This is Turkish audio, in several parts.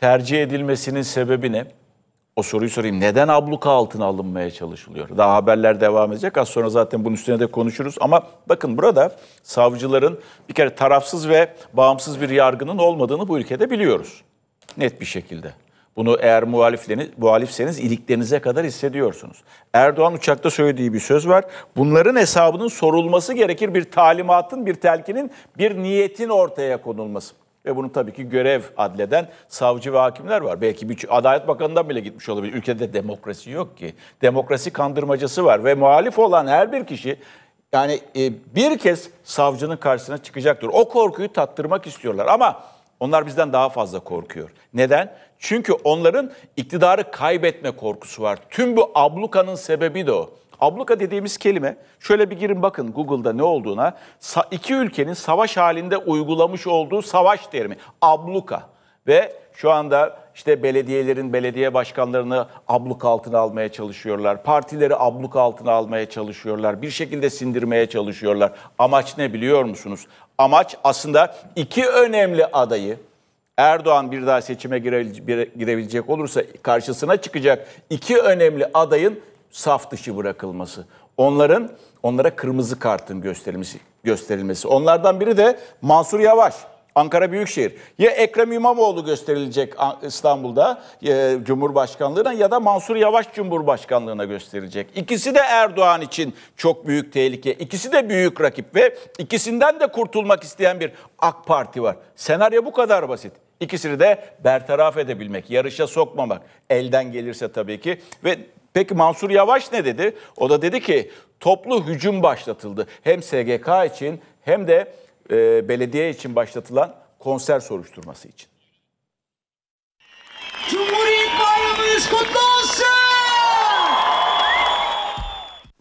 tercih edilmesinin sebebi ne? O soruyu sorayım. Neden abluka altına alınmaya çalışılıyor? Daha haberler devam edecek. Az sonra zaten bunun üstüne de konuşuruz. Ama bakın burada savcıların bir kere tarafsız ve bağımsız bir yargının olmadığını bu ülkede biliyoruz. Net bir şekilde. Bunu eğer muhalifseniz iliklerinize kadar hissediyorsunuz. Erdoğan uçakta söylediği bir söz var. Bunların hesabının sorulması gerekir. Bir talimatın, bir telkinin, bir niyetin ortaya konulması. Ve bunu tabii ki görev adleden savcı ve hakimler var. Belki bir Adalet Bakanı'ndan bile gitmiş olabilir. Ülkede demokrasi yok ki. Demokrasi kandırmacası var ve muhalif olan her bir kişi yani e, bir kez savcının karşısına çıkacaktır. O korkuyu tattırmak istiyorlar ama onlar bizden daha fazla korkuyor. Neden? Çünkü onların iktidarı kaybetme korkusu var. Tüm bu ablukanın sebebi de o. Abluka dediğimiz kelime, şöyle bir girin bakın Google'da ne olduğuna, iki ülkenin savaş halinde uygulamış olduğu savaş terimi, abluka. Ve şu anda işte belediyelerin belediye başkanlarını abluk altına almaya çalışıyorlar. Partileri abluk altına almaya çalışıyorlar. Bir şekilde sindirmeye çalışıyorlar. Amaç ne biliyor musunuz? Amaç aslında iki önemli adayı, Erdoğan bir daha seçime girebilecek olursa karşısına çıkacak iki önemli adayın saf dışı bırakılması. Onların onlara kırmızı kartın gösterilmesi gösterilmesi. Onlardan biri de Mansur Yavaş. Ankara Büyükşehir. Ya Ekrem İmamoğlu gösterilecek İstanbul'da e, Cumhurbaşkanlığına ya da Mansur Yavaş Cumhurbaşkanlığına gösterilecek. İkisi de Erdoğan için çok büyük tehlike. İkisi de büyük rakip ve ikisinden de kurtulmak isteyen bir AK Parti var. Senaryo bu kadar basit. İkisini de bertaraf edebilmek, yarışa sokmamak. Elden gelirse tabii ki. Ve peki Mansur Yavaş ne dedi? O da dedi ki toplu hücum başlatıldı. Hem SGK için hem de e, belediye için başlatılan konser soruşturması için. Cumhuriyet Bayramınız kutlu olsun!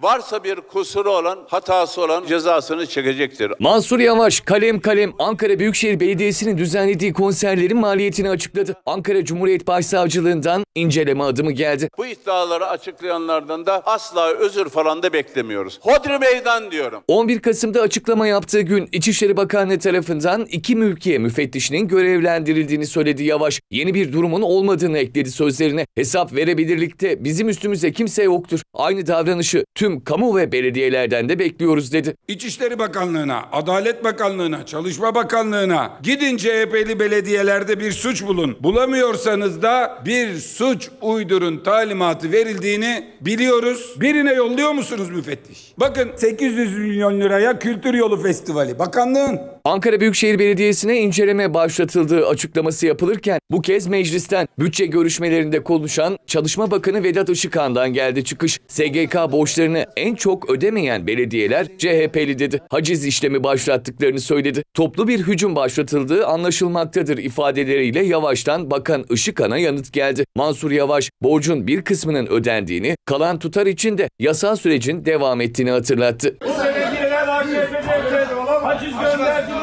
Varsa bir kusuru olan, hatası olan cezasını çekecektir. Mansur Yavaş kalem kalem Ankara Büyükşehir Belediyesi'nin düzenlediği konserlerin maliyetini açıkladı. Ankara Cumhuriyet Başsavcılığından inceleme adımı geldi. Bu iddiaları açıklayanlardan da asla özür falan da beklemiyoruz. Hodri meydan diyorum. 11 Kasım'da açıklama yaptığı gün İçişleri Bakanlığı tarafından iki mülkiye müfettişinin görevlendirildiğini söyledi Yavaş. Yeni bir durumun olmadığını ekledi sözlerine. Hesap verebilirlikte bizim üstümüze kimse yoktur. Aynı davranışı tüm kamu ve belediyelerden de bekliyoruz dedi. İçişleri Bakanlığı'na, Adalet Bakanlığı'na, Çalışma Bakanlığı'na gidin CHP'li belediyelerde bir suç bulun. Bulamıyorsanız da bir suç uydurun talimatı verildiğini biliyoruz. Birine yolluyor musunuz müfettiş? Bakın 800 milyon liraya Kültür Yolu Festivali. Bakanlığın Ankara Büyükşehir Belediyesi'ne inceleme başlatıldığı açıklaması yapılırken bu kez meclisten bütçe görüşmelerinde konuşan Çalışma Bakanı Vedat Işıkhan'dan geldi çıkış. SGK borçlarını en çok ödemeyen belediyeler CHP'li dedi. Haciz işlemi başlattıklarını söyledi. Toplu bir hücum başlatıldığı anlaşılmaktadır ifadeleriyle Yavaş'tan Bakan Işıkhan'a yanıt geldi. Mansur Yavaş borcun bir kısmının ödendiğini, kalan tutar için de yasal sürecin devam ettiğini hatırlattı. Bu belediyeler AKP'de haciz gönderdiniz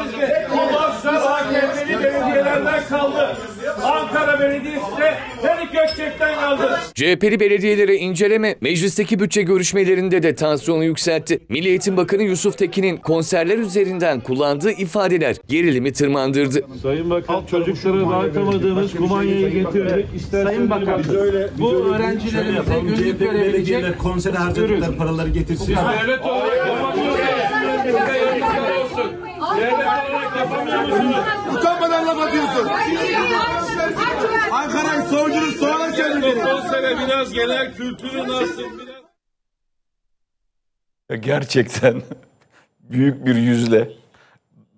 belediyelerden kaldı. Ankara Belediyesi de Ferit Gökçek'ten kaldı. CHP'li belediyelere inceleme meclisteki bütçe görüşmelerinde de tansiyonu yükseltti. Milli Eğitim Bakanı Yusuf Tekin'in konserler üzerinden kullandığı ifadeler gerilimi tırmandırdı. Sayın Bakan çocuklara dağıtamadığımız kumanyayı getirdik. İsterseniz Sayın Bakan öyle, bu öğrencilerimize günlük verebilecek konsere harcadıkları paraları getirsin. Devlet olarak yapamıyorsunuz. Devlet olarak yapamıyorsunuz. Utanmadan laf atıyorsun. Ankara'yı soğucunun soğana çevirdiniz. Konsere biraz genel kültürün nasıl biraz... Gerçekten büyük bir yüzle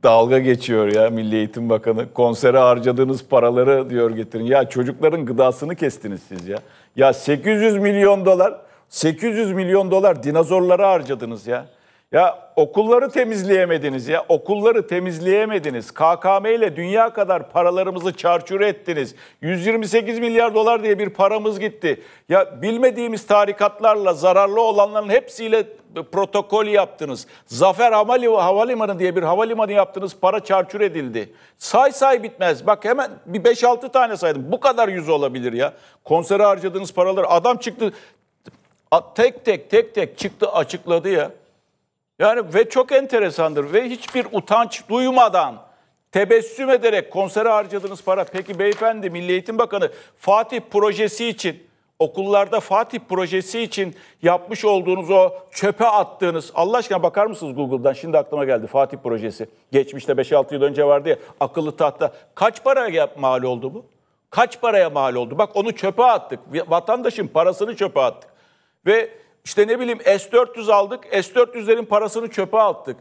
dalga geçiyor ya Milli Eğitim Bakanı. Konsere harcadığınız paraları diyor getirin. Ya çocukların gıdasını kestiniz siz ya. Ya 800 milyon dolar, 800 milyon dolar dinozorlara harcadınız ya. Ya okulları temizleyemediniz ya. Okulları temizleyemediniz. KKM ile dünya kadar paralarımızı çarçur ettiniz. 128 milyar dolar diye bir paramız gitti. Ya bilmediğimiz tarikatlarla zararlı olanların hepsiyle protokol yaptınız. Zafer Havalimanı diye bir havalimanı yaptınız. Para çarçur edildi. Say say bitmez. Bak hemen bir 5-6 tane saydım. Bu kadar yüz olabilir ya. Konsere harcadığınız paraları adam çıktı tek tek tek tek çıktı açıkladı ya. Yani ve çok enteresandır ve hiçbir utanç duymadan Tebessüm ederek konsere harcadığınız para. Peki beyefendi Milli Eğitim Bakanı Fatih projesi için okullarda Fatih projesi için yapmış olduğunuz o çöpe attığınız Allah aşkına bakar mısınız Google'dan? Şimdi aklıma geldi Fatih projesi. Geçmişte 5-6 yıl önce vardı ya akıllı tahta. Kaç paraya mal oldu bu? Kaç paraya mal oldu? Bak onu çöpe attık. Vatandaşın parasını çöpe attık. Ve işte ne bileyim S-400 aldık. S-400'lerin parasını çöpe attık.